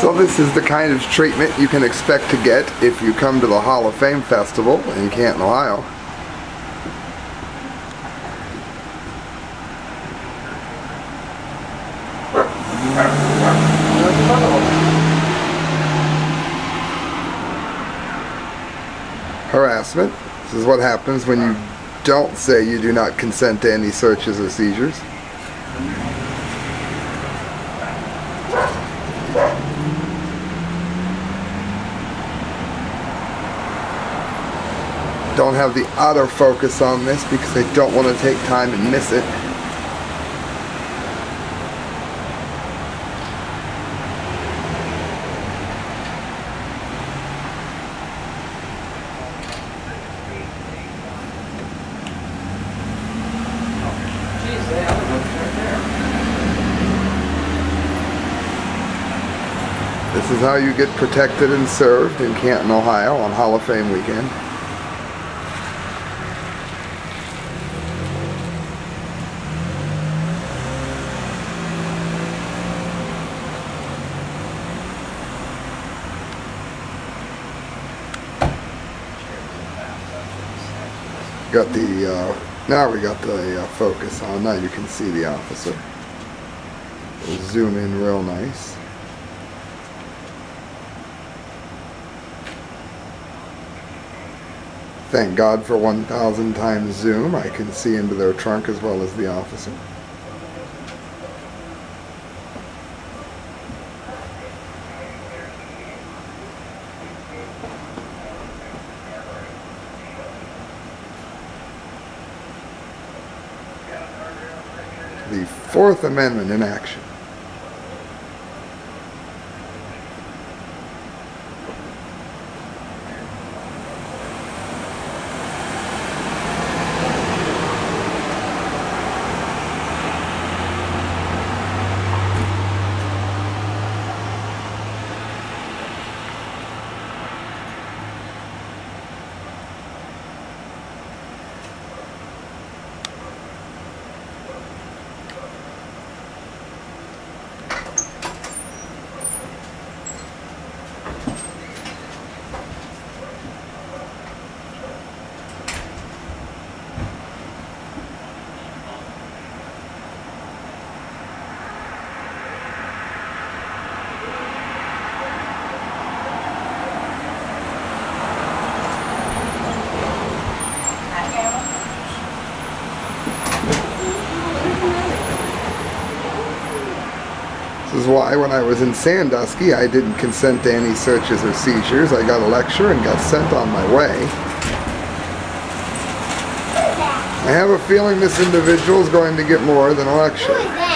So this is the kind of treatment you can expect to get if you come to the Hall of Fame Festival in Canton, Ohio. Harassment. This is what happens when you don't say you do not consent to any searches or seizures. Have the autofocus on this because I don't want to take time and miss it. This is how you get protected and served in Canton, Ohio on Hall of Fame weekend. Got the, uh, now we got the uh, focus on. Now you can see the officer. We'll zoom in real nice. Thank God for 1000 times zoom. I can see into their trunk as well as the officer. The Fourth Amendment in action. This is why when I was in Sandusky, I didn't consent to any searches or seizures. I got a lecture and got sent on my way. I have a feeling this individual is going to get more than a lecture.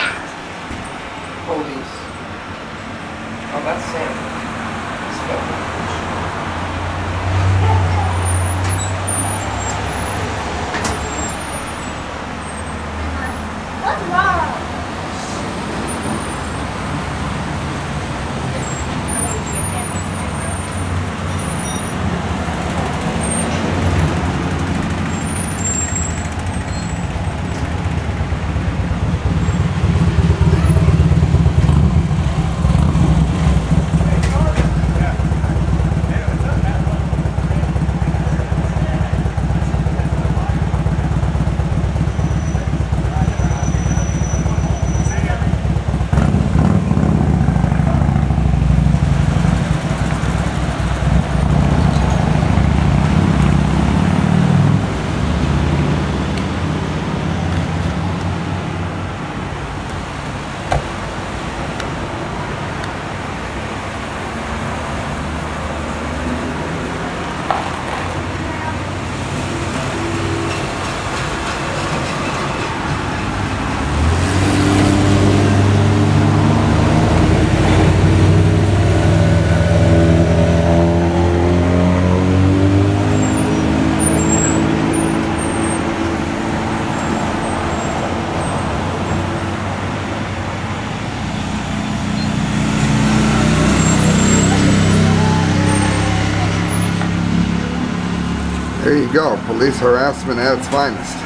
There you go, police harassment at its finest.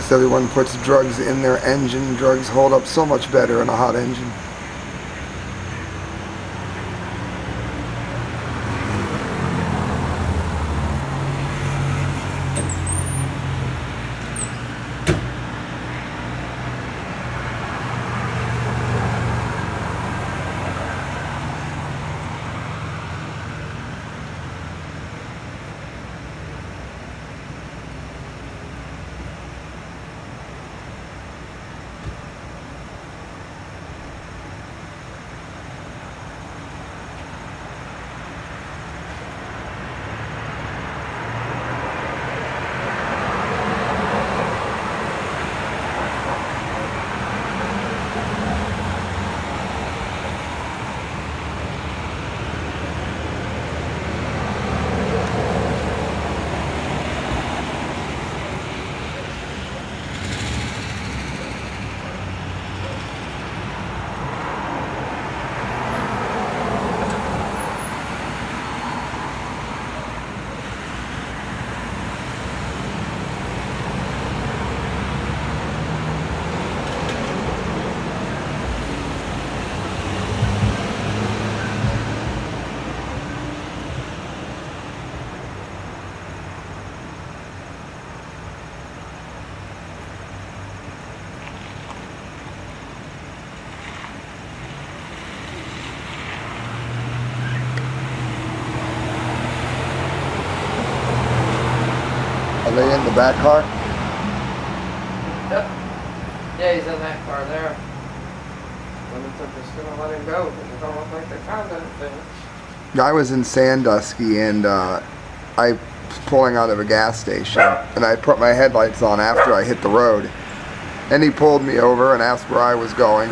Course, everyone puts drugs in their engine. Drugs hold up so much better in a hot engine. Are they in the back car? Yep. Yeah, he's in that car there. Wonder they're just gonna let him go, because it don't look like they found anything. I was in Sandusky and uh, I was pulling out of a gas station and I put my headlights on after I hit the road. And he pulled me over and asked where I was going.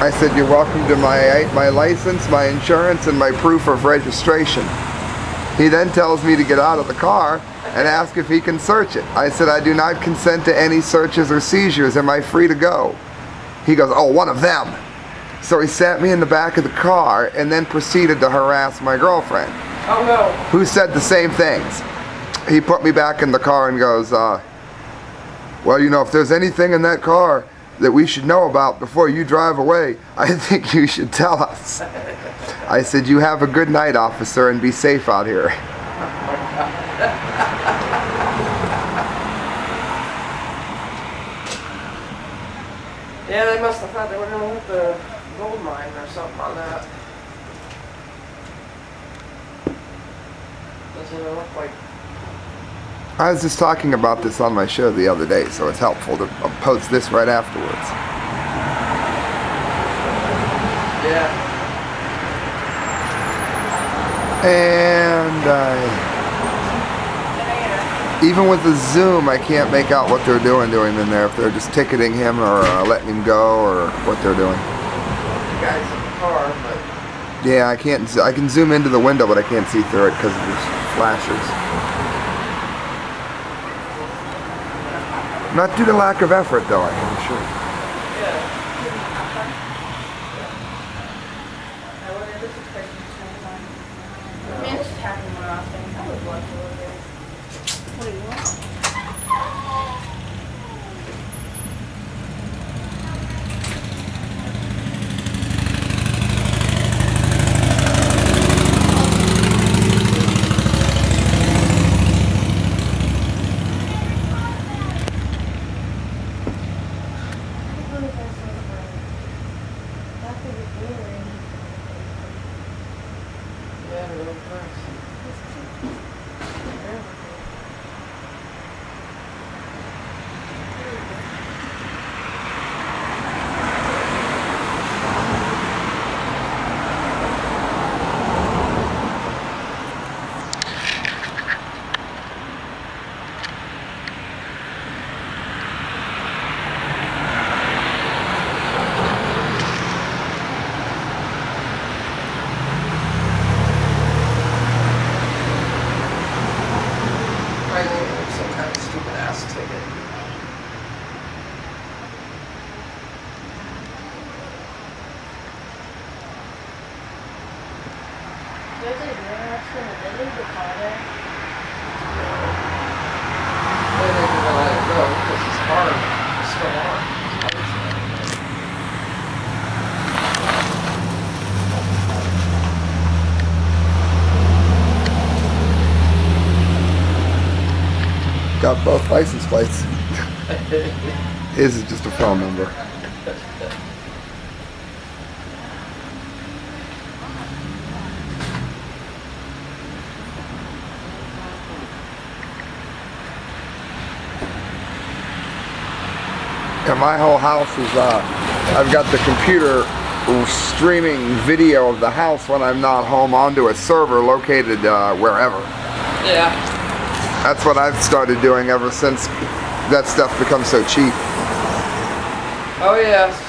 I said, you're welcome to my, my license, my insurance, and my proof of registration. He then tells me to get out of the car and ask if he can search it. I said, I do not consent to any searches or seizures. Am I free to go? He goes, oh, one of them. So he sat me in the back of the car and then proceeded to harass my girlfriend, Oh no! who said the same things. He put me back in the car and goes, uh, well, you know, if there's anything in that car that we should know about before you drive away, I think you should tell us. I said, you have a good night, officer, and be safe out here. Yeah, they must have thought they were gonna hit the gold mine or something eh, on that. Doesn't even look like. I was just talking about this on my show the other day, so it's helpful to post this right afterwards. Yeah. And I... Even with the zoom, I can't make out what they're doing to him in there. If they're just ticketing him or uh, letting him go or what they're doing. The guy's in the car, but. Yeah, I can't. I can zoom into the window, but I can't see through it because of these flashes. Not due to lack of effort, though. I can assure. you. Yeah. 어, 뭐예요? Ass ticket. There's a the car there. Then they can go ahead and still on. Got both license plates. His is just a phone number. And my whole house is, uh, I've got the computer streaming video of the house when I'm not home onto a server located uh, wherever. Yeah. That's what I've started doing ever since that stuff becomes so cheap. Oh yes.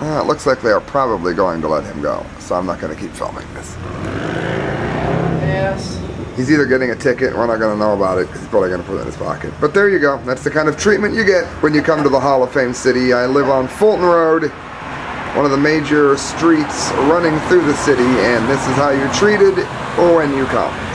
Uh, it looks like they are probably going to let him go, so I'm not going to keep filming this. Yes. He's either getting a ticket, we're not going to know about it, because he's probably going to put it in his pocket. But there you go. That's the kind of treatment you get when you come to the Hall of Fame City. I live on Fulton Road, one of the major streets running through the city, and this is how you're treated when you come.